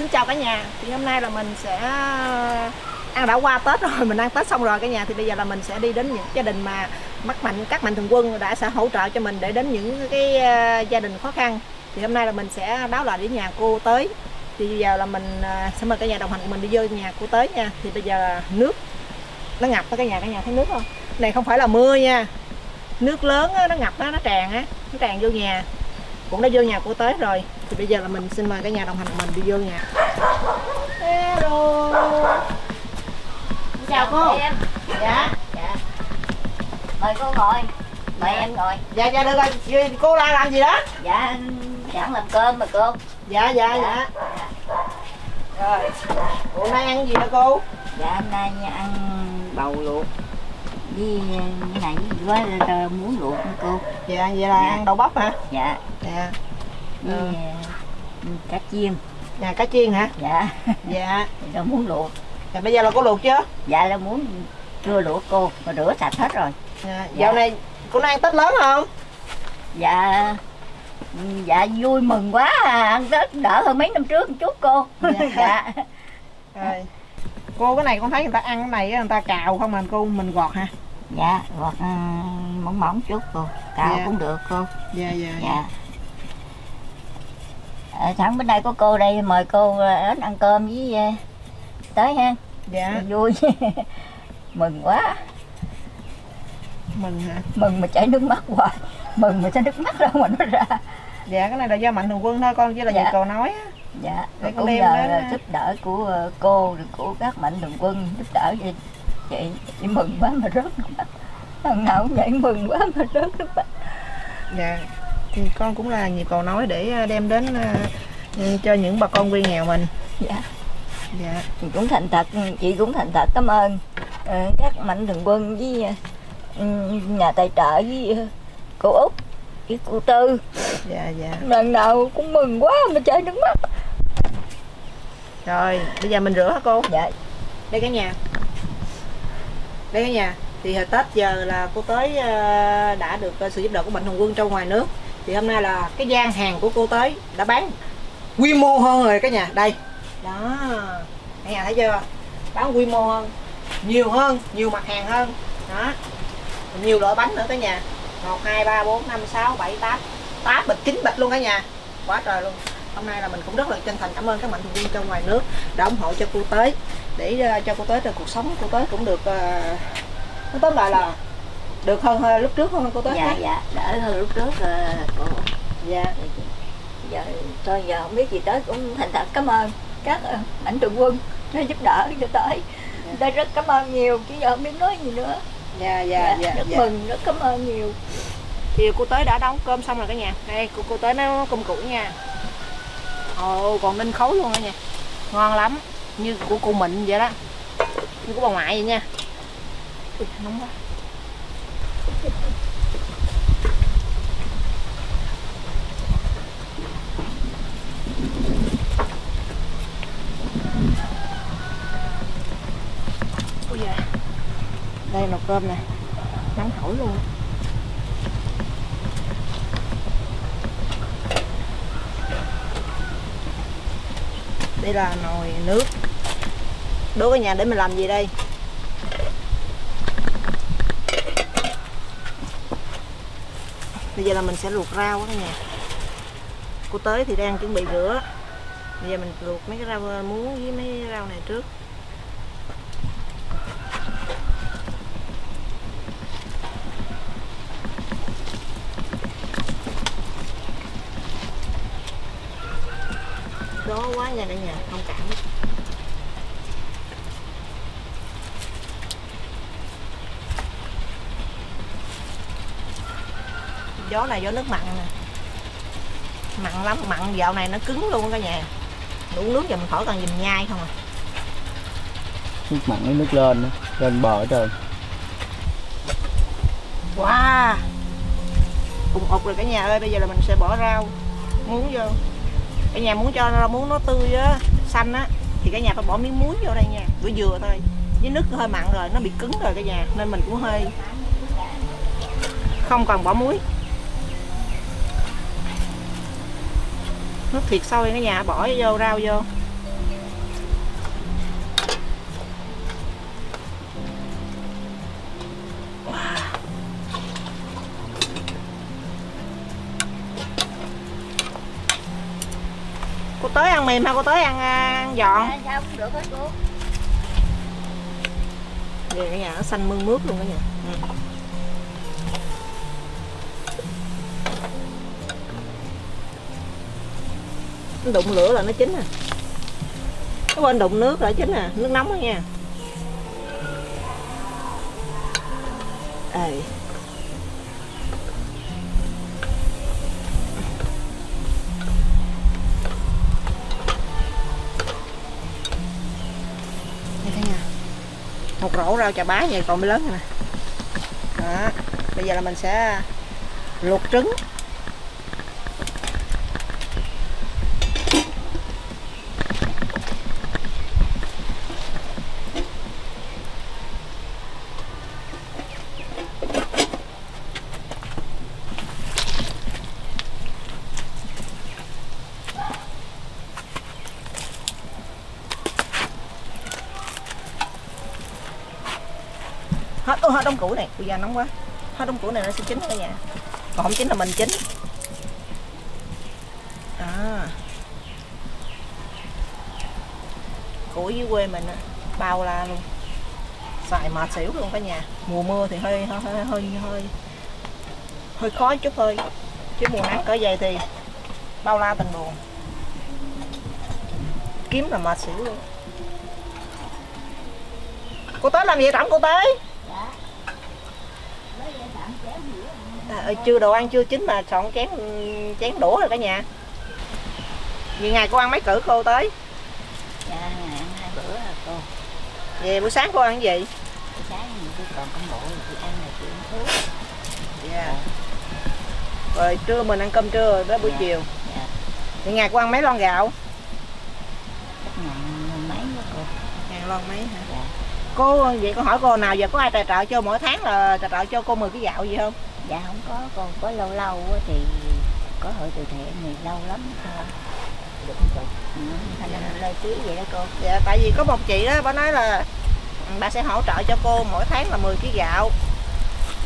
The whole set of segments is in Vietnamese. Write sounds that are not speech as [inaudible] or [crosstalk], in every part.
Xin chào cả nhà. Thì hôm nay là mình sẽ ăn đã qua Tết rồi, [laughs] mình ăn Tết xong rồi cả nhà thì bây giờ là mình sẽ đi đến những gia đình mà mắc mạnh các mạnh thường quân đã sẽ hỗ trợ cho mình để đến những cái à, gia đình khó khăn. Thì hôm nay là mình sẽ đáo lại đến nhà cô tới. Thì bây giờ là mình à, sẽ mời cả nhà đồng hành của mình đi vô nhà cô tới nha. Thì bây giờ là nước nó ngập đó cả nhà, cả nhà thấy nước không? Này không phải là mưa nha. Nước lớn đó, nó ngập đó, nó tràn á, nó tràn vô nhà. Cũng đã vô nhà cô tới rồi. Thì bây giờ là mình xin mời cả nhà đồng hành cùng mình đi vô nhà. Hello. Chào cô. em Dạ. dạ mời cô ngồi mời em ngồi Dạ dạ được rồi. Cô đang làm gì đó? dạ sẵn làm cơm mà cô Dạ dạ dạ. Rồi. Cô nay ăn gì hả cô? dạ hôm nay ăn bầu luộc với cái này với là muốn luộc cô Dạ vậy là Dạ. ăn đậu bắp hả? dạ Dạ. với Ừ. ừ. cá chiên Nhà cá chiên hả? dạ Dạ. [laughs] rồi muốn luộc Dạ bây giờ là cô luộc chưa? dạ là muốn chưa luộc cô mà rửa sạch hết rồi Dạ. Dạo này cô nay ăn Tết lớn không? dạ ừ, dạ vui mừng quá à. ăn tết đỡ hơn mấy năm trước một chút cô Dạ. [laughs] dạ Rồi. Cô cái này con thấy người ta ăn cái này người ta cào không mà cô mình gọt hả? dạ hoặc ừ, mỏng mỏng chút cô cào Dạ. cũng được cô Dạ dạ. dạ à, sẵn bên đây có cô đây mời cô ờ, đến ăn cơm với ờ, tới ha Dạ. vui [laughs] mừng quá Mừng hả? mừng mà chảy nước mắt hoài mừng mà chảy nước mắt đâu mà nó ra Dạ cái này là do mạnh thường quân thôi con chứ là Dạ. gì cô nói á. dạ Để con cũng đem nhờ đến, à. giúp đỡ của ờ, cô rồi của các mạnh thường quân giúp đỡ vậy chị chị mừng quá mà rớt nước mắt lần nào cũng vậy mừng quá mà rớt nước mắt Dạ. Con cũng là nhịp cầu nói để ờ, đem đến ờ, ừ, cho những bà con quê nghèo mình. dạ Dạ. chị cũng thành thật chị cũng thành thật cảm ơn ờ, các mạnh thường quân với ờ, nhà tài trợ với cô út với cô tư Dạ dạ. lần nào cũng mừng quá mà chảy nước mắt Rồi, bây giờ mình rửa hả cô? dạ Đây cả nhà. Đây cả nhà. Thì hồi Tết giờ là cô tới đã được sự giúp đỡ của Mạnh Thường Quân trong ngoài nước. Thì hôm nay là cái gian hàng của cô tới đã bán quy mô hơn rồi cả nhà. Đây. Đó. Cả nhà thấy chưa? Bán quy mô hơn. Nhiều hơn, nhiều mặt hàng hơn. Đó. Nhiều loại bánh nữa cả nhà. 1 2 3 4 5 6 7 8 8 bịch chín bịch luôn cả nhà. Quá trời luôn. Hôm nay là mình cũng rất là chân thành cảm ơn các mạnh thường quân trong ngoài nước đã ủng hộ cho cô tới để ờ, cho cô tới rồi cuộc sống cô tới cũng được ờ, nó nói tóm lại là được hơn ờ, lúc trước hơn cô tới dạ ha? dạ đỡ hơn lúc trước ờ, cô. Dạ. Giờ thôi giờ không biết gì tới cũng thành thật cảm ơn các ờ, mạnh thường quân đã giúp đỡ cho tới. Tôi rất cảm ơn nhiều chứ giờ không biết nói gì nữa. Dạ dạ dạ, rất dạ. mừng rất cảm ơn nhiều. Thì cô tới đã nấu cơm xong rồi cả nhà. Đây cô, cô tới nấu cơm cũ nha. Ồ còn ninh khối luôn cả nhà ngon lắm như của cô mịn vậy đó. Như của bà ngoại vậy nha. Ui, nóng quá. Đây nồi cơm nè. Nóng hổi luôn đây là nồi nước. Đố cái nhà để mình làm gì đây bây giờ là mình sẽ luộc rau á nhà cô tới thì đang chuẩn bị rửa. Bây giờ mình luộc mấy cái rau ờ, muống với mấy rau này trước. Đó, quá nha cả nhà, không cảm gió này gió nước mặn nè. Mặn lắm mặn dạo này nó cứng luôn cả nhà. Đủ nước giờ mình khỏi cần dùm nhai không à. Nước mặn lấy nước lên đó, lên bờ hết trơn. Wow. Cùng ục rồi cả nhà ơi bây giờ là mình sẽ bỏ rau muống vô. Cả nhà muốn cho rau muống nó tươi á xanh á thì cả nhà phải bỏ miếng muối vô đây nha vừa vừa thôi. Với nước hơi mặn rồi nó bị cứng rồi cả nhà nên mình cũng hơi không cần bỏ muối nước thiệt sôi cả nhà bỏ vô rau vô. Cô tới ăn mềm hay cô tới ăn, à, ăn giòn. À, sao cũng được hết cô. Về cả nhà nó xanh mương mướt luôn cả nhà ừ. Đụng lửa là nó chín à. Cái bên đụng nước là chín à. Nước nóng đó nha. Ê. Một rổ rau chà bá vậy, còn mới lớn này nè. Đó. Bây giờ là mình sẽ luộc trứng. Hết ô, hết đông củ này. Bây giờ nóng quá. Hết đông củ này nó sẽ chín cả nhà còn không chín là mình chín. À. củ dưới quê mình á, bao la luôn. Xài mệt xỉu luôn cả nhà. Mùa mưa thì hơi hơi hơi hơi hơi, hơi khó chút thôi. Chứ mùa nắng cỡ vậy thì bao la từng buồn kiếm là mệt xỉu luôn. Cô tới làm gì trọng cô tới à, ơi, chưa đồ ăn chưa chín mà chọn chén chén đũa rồi cả nhà. Vì ngày cô ăn mấy cử cô tới? Dạ ngày ăn hai bữa à cô. Về buổi sáng cô ăn gì? Buổi sáng thì còn con bộ thì ăn là chị uống thuốc. Dạ. Rồi trưa mình ăn cơm trưa tới buổi Dạ. chiều. dạ. Thì ngày cô ăn mấy lon gạo? Ngàn mấy đó cô. Ngàn lon mấy hả cô vậy con hỏi cô nào giờ có ai tài trợ cho mỗi tháng là tài trợ cho cô 10 cái gạo gì không? Dạ không có cô có lâu lâu á thì có hội từ thiện thì lâu lắm thôi. Ừ, thành ra lời ký vậy đó cô. Dạ tại vì có một chị đó bà nói là bà sẽ hỗ trợ cho cô mỗi tháng là 10 kg gạo.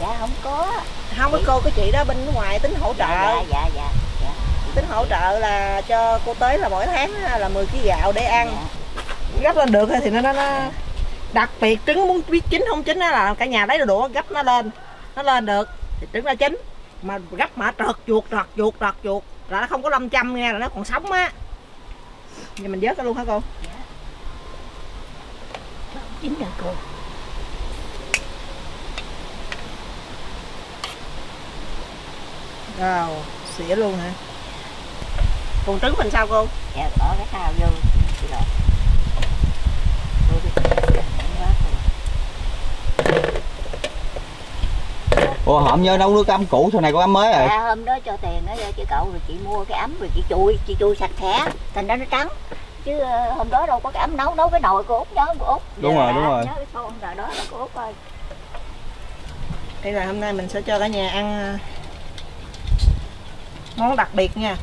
Dạ không có. Không có cô cái chị đó bên ngoài tính hỗ trợ. Dạ dạ dạ dạ tính hỗ trợ là cho cô tới là mỗi tháng là 10 kg gạo để ăn. Dạ. gấp lên được thì nó nó, nó đặc biệt trứng muốn biết chín không chín á là cả nhà lấy đũa gấp nó lên. Nó lên được. Thì trứng nó chín mà gấp mà trật chuột trật chuột trật chuột. Là nó không có 500 nha là nó còn sống á. Giờ mình vớt cái luôn hả cô? Chín rồi cô. Wow, xỉa luôn hả? Còn trứng mình sao cô? dạ bỏ cái thao vô. Chị lột cô đi Nóng quá cô ủa hổm nhớ nấu nước ấm cũ sau này có ấm mới rồi dạ hôm đó cho tiền đó cho cậu rồi chị mua cái ấm rồi chị chui chị chui sạch sẽ thành ra nó trắng chứ ờ, hôm đó đâu có cái ấm nấu nấu cái nồi cô út nhớ cô út Đúng rồi, đúng rồi. nhớ cái con rồi đó là cô út ơi Đây là hôm nay mình sẽ cho cả nhà ăn à, món đặc biệt nha.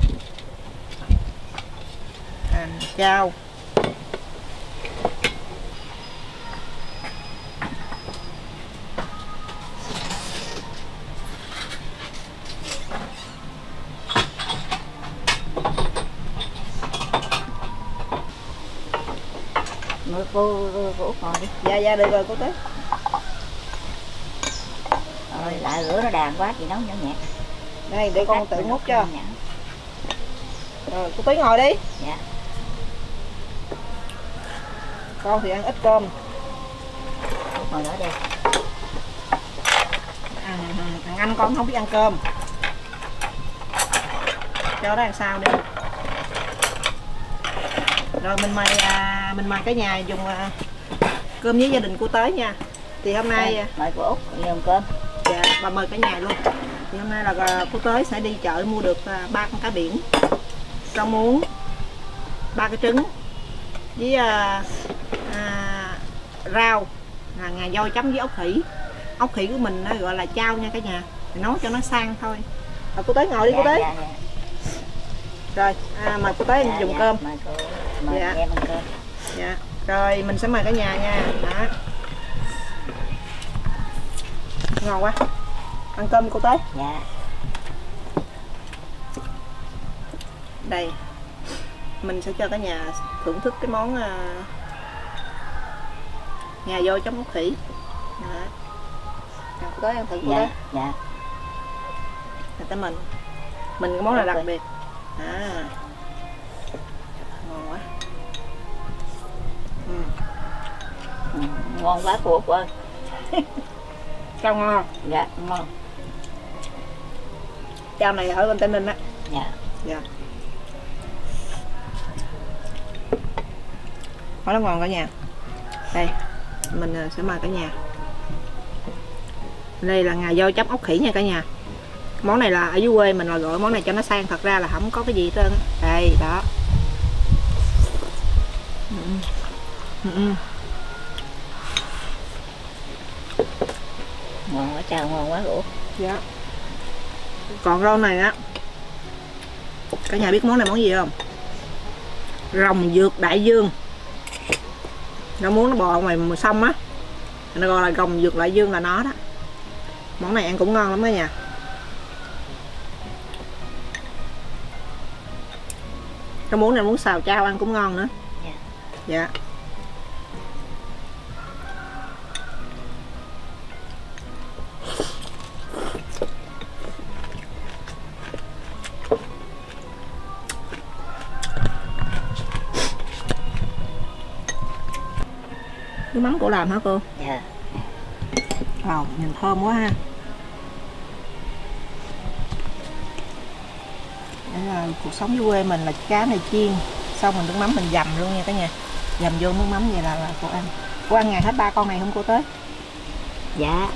Hành chao. Mời cô cô út ngồi đi Dạ dạ được rồi cô tới. rồi lại rửa nó đàn quá chị nấu nhỏ nhẹ Đây để con tự múc cho. Rồi cô tới ngồi đi. dạ Con thì ăn ít cơm. Ngồi đó đi À, thằng anh con không biết ăn cơm. Cho nó ăn sao đi. Rồi mình mời à, mình mời cả nhà dùng à, cơm với gia đình cô tới nha. Thì hôm nay à, mời cô út dùng cơm Dạ, bà mời cả nhà luôn. Thì hôm nay là à, cô tới sẽ đi chợ mua được à, ba con cá biển, rau muống, ba cái trứng với à, à, rau là ngà voi chấm với ốc khỉ. Ốc khỉ của mình nó gọi là chao nha cả nhà. Mình nấu cho nó sang thôi. Rồi cô tới ngồi đi cô tới. dạ, dạ. Rồi, à, mời cô tới Dạ, dùng dạ, cơm. Mời Dạ. em ăn cơm Dạ. Rồi mình sẽ mời cả nhà nha. Đó. Ngon quá. Ăn cơm cô tới. dạ đây mình sẽ cho cả nhà thưởng thức cái món à, nhà vô chấm ốc khỉ đó. Nào, cô tới ăn thử cô dạ tới dạ tới mình mình cái món này đặc biệt à ngon quá của ơi Rau ngon. Dạ ngon. Chao này ở bên Tây Ninh á. Dạ. Dạ. Quá nó ngon cả nhà. Đây Mình à, sẽ mời cả nhà. Đây là ngà voi chấm ốc khỉ nha cả nhà. Món này là ở dưới quê mình là gọi món này cho nó sang Thật ra là không có cái gì hết trơn. Đây đó. Ừ. Ừ, ngon quá chào ngon quá của Dạ. Còn rau này á Cả nhà biết món này món gì không? Rồng dược đại dương. Nó muốn nó bò ngoài sông á. Nó gọi là rồng dược đại dương là nó đó. Món này ăn cũng ngon lắm đó nha Cái muốn này muốn xào chao ăn cũng ngon nữa. Dạ. Dạ Nước mắm cô làm hả cô? dạ. Wow, nhìn thơm quá ha. Là cuộc sống dưới quê mình là cá này chiên Xong mình nước mắm mình dầm luôn nha cả nhà. Dầm vô nước mắm vậy là, là cô ăn. Cô ăn ngày hết ba con này không cô tới? dạ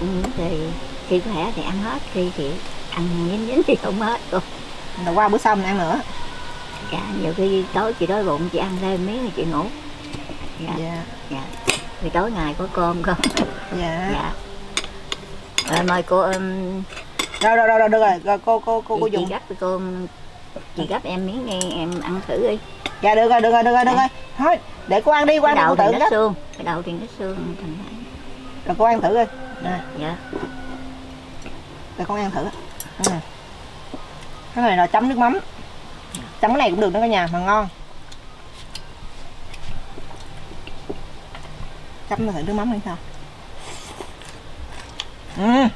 ừ, thì khi khỏe thì ăn hết khi thì ăn nhín nhín thì không hết cô. Rồi qua bữa sau mình ăn nữa. Dạ nhiều khi tối chị đói bụng chị ăn thêm miếng thì chị ngủ. Dạ. Dạ dạ. Vì tối ngày có cơm không? Dạ. Dạ. Rồi mời cô um, Đâu đâu đâu đâu được rồi, rồi cô cô cô cô dùng. gấp cô chị gấp em miếng nghe em ăn thử đi. Dạ được rồi, được rồi, được rồi, được rồi. Thôi, để cô ăn đi, cô cái ăn thì tự nó gấp xương cái đầu thì nó xương thành Rồi cô ăn thử đi. Nè, dạ. Để con ăn thử. Cái này là chấm nước mắm. Chấm cái này cũng được đó cả nhà, mà ngon Chấm thử nước mắm đi sao? Ừ.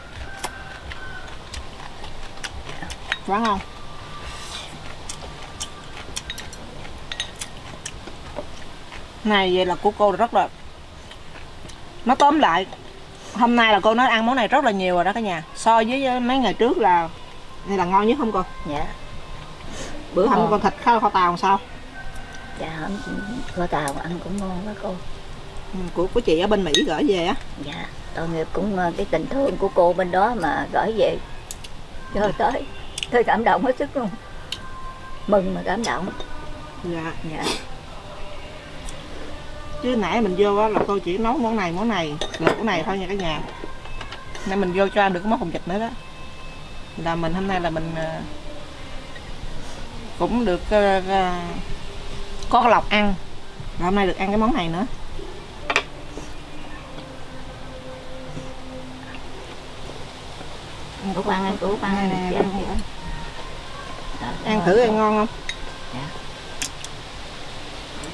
Quá ngon. Này vậy là của cô rất là nó tóm lại. Hôm nay là cô nói ăn món này rất là nhiều rồi đó cả nhà. So với mấy ngày trước là này là ngon nhất không cô? Dạ. Bữa hôm con thịt kho kho tàu làm sao? Dạ kho tàu ăn cũng ngon quá cô của của chị ở bên mỹ gửi về á. Dạ tội nghiệp cũng ờ, cái tình thương của cô bên đó mà gửi về. Cho tới tôi cảm động hết sức luôn. Mừng mà cảm động. Dạ. Dạ. Chứ nãy mình vô á là cô chỉ nấu món này món này lượt cái này thôi nha cả nhà. Nên mình vô cho ăn được cái món hồng vịt nữa đó. Là mình hôm nay là mình ờ, cũng được ờ, có lộc ăn. Và hôm nay được ăn cái món này nữa Út ăn ăn ăn Nè, ăn nè, ăn thử. Đó, ăn ngon không? Dạ.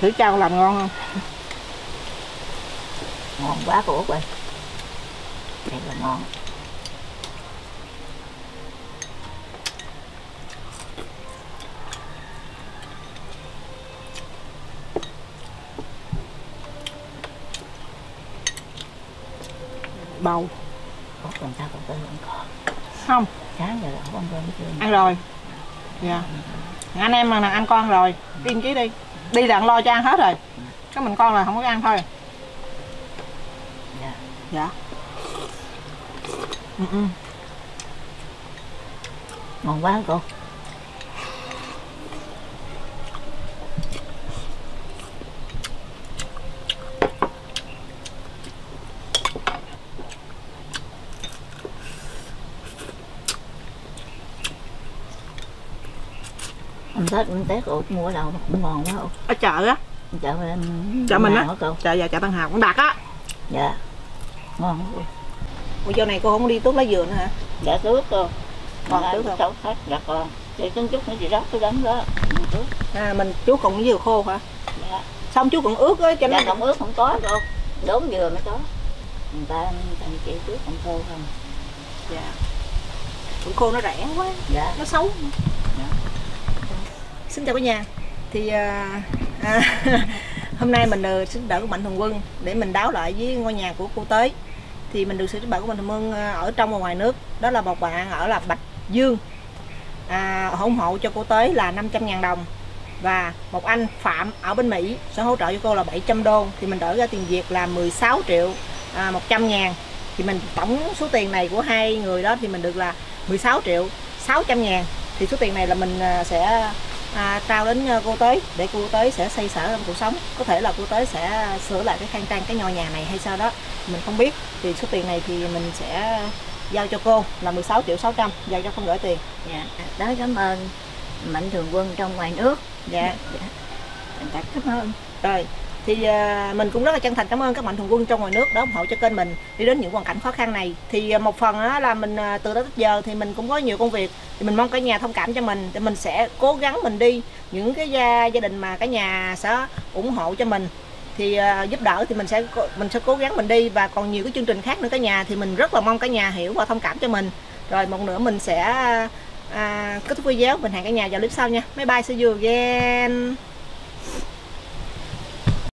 thử trao làm ngon không? Ngon quá của Út ơi. Đây là ngon. Bầu. Út còn sao còn tôi vẫn còn không. Sáng giờ không ăn cơm ăn rồi. Dạ. Anh em mà là ăn con rồi. Yên chí đi. Đi là lo cho ăn hết rồi. Cái mình con là không có ăn thôi. Dạ. Dạ. Ừ, ừ. ngon quá cô Tết hôm Tết Út mua đâu? Cũng ngon quá ở chợ á? Chợ Chợ mình á? chợ dạ chợ Tân Hào cũng đặt á. Dạ. Ngon quá. Ủa giờ này cô không đi tuốt lá dừa nữa hả? Dạ tước cô. Còn tước không? không? Dạ còn. Chị tính chút nữa chị rót cái đống đó à, mình chú với dừa khô hả? Dạ. Xong chú còn ướt á cho nó dạ không ướt không có đâu đốn dừa mới có. Người ta ta chỉ trước không khô không. Dạ. Còn khô nó rẻ quá dạ. nó xấu xin chào cả nhà. Thì à, à, [laughs] hôm nay mình được sự giúp đỡ của mạnh thường quân để mình đáo lại với ngôi nhà của cô tới. Thì mình được sự giúp đỡ của mạnh thường quân ờ, ở trong và ngoài nước. Đó là một bạn ở là Bạch Dương. À, ủng hộ cho cô tới là 500 ngàn đồng và một anh Phạm ở bên Mỹ sẽ hỗ trợ cho cô là 700 đô. Thì mình đổi ra tiền Việt là 16 triệu à, 100 ngàn. Thì mình tổng số tiền này của hai người đó thì mình được là 16 triệu 600 ngàn. Thì số tiền này là mình ờ, sẽ à, trao đến à, cô tới để cô tới sẽ xây sở trong cuộc sống. Có thể là cô tới sẽ sửa lại cái khang trang cái ngôi nhà này hay sao đó mình không biết. Thì số tiền này thì mình sẽ giao cho cô là 16 triệu 600 giao cho không gửi tiền. Dạ đó cảm ơn mạnh thường quân trong ngoài nước. Dạ. Thật cảm ơn. Rồi, thì à, mình cũng rất là chân thành cảm ơn các mạnh thường quân trong ngoài nước đã ủng hộ cho kênh mình đi đến những hoàn cảnh khó khăn này. Thì à, một phần á, là mình à, từ đó tới giờ thì mình cũng có nhiều công việc thì mình mong cả nhà thông cảm cho mình thì mình sẽ cố gắng mình đi những cái gia gia đình mà cả nhà sẽ ủng hộ cho mình thì uh, giúp đỡ thì mình sẽ mình sẽ cố gắng mình đi và còn nhiều cái chương trình khác nữa cả nhà thì mình rất là mong cả nhà hiểu và thông cảm cho mình. Rồi một nữa mình sẽ uh, kết thúc video mình hẹn cả nhà vào clip sau nha. Bye bye see you again.